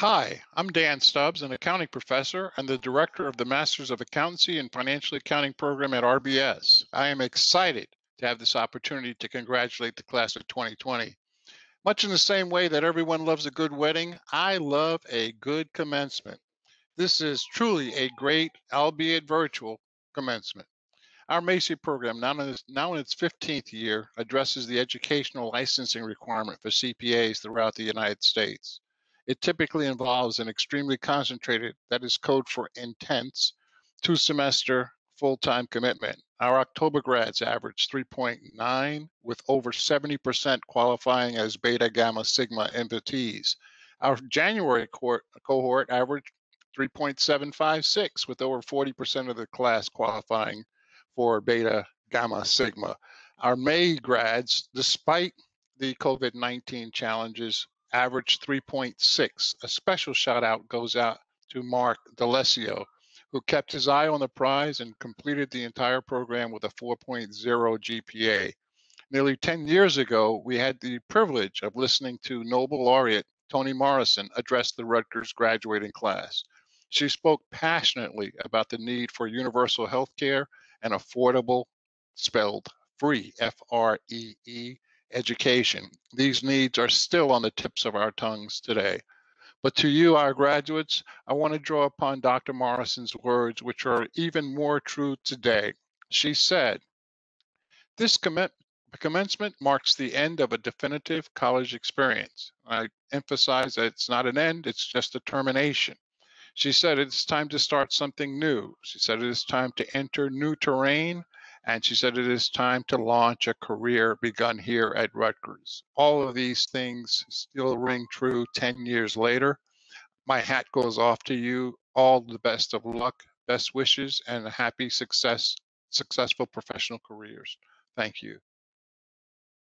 Hi, I'm Dan Stubbs, an accounting professor and the director of the Masters of Accountancy and Financial Accounting program at RBS. I am excited to have this opportunity to congratulate the class of 2020. Much in the same way that everyone loves a good wedding, I love a good commencement. This is truly a great, albeit virtual, commencement. Our MAccy program, now in, its, now in its 15th year, addresses the educational licensing requirement for CPAs throughout the United States. It typically involves an extremely concentrated, that is code for intense, two semester full time commitment. Our October grads average 3.9, with over 70% qualifying as beta gamma sigma invitees. Our January cohort averaged 3.756, with over 40% of the class qualifying for beta gamma sigma. Our May grads, despite the COVID 19 challenges, averaged 3.6. A special shout out goes out to Mark D'Alessio, who kept his eye on the prize and completed the entire program with a 4.0 GPA. Nearly 10 years ago, we had the privilege of listening to Nobel laureate Toni Morrison address the Rutgers graduating class. She spoke passionately about the need for universal health care and affordable, spelled free, F R E E, education. These needs are still on the tips of our tongues today. But to you, our graduates, I want to draw upon Dr. Morrison's words, which are even more true today. She said, This commencement marks the end of a definitive college experience. I emphasize that it's not an end, it's just a termination. She said it's time to start something new. She said it is time to enter new terrain and she said, It is time to launch a career begun here at Rutgers. All of these things still ring true 10 years later. My hat goes off to you. All the best of luck, best wishes, and happy success, successful professional careers. Thank you.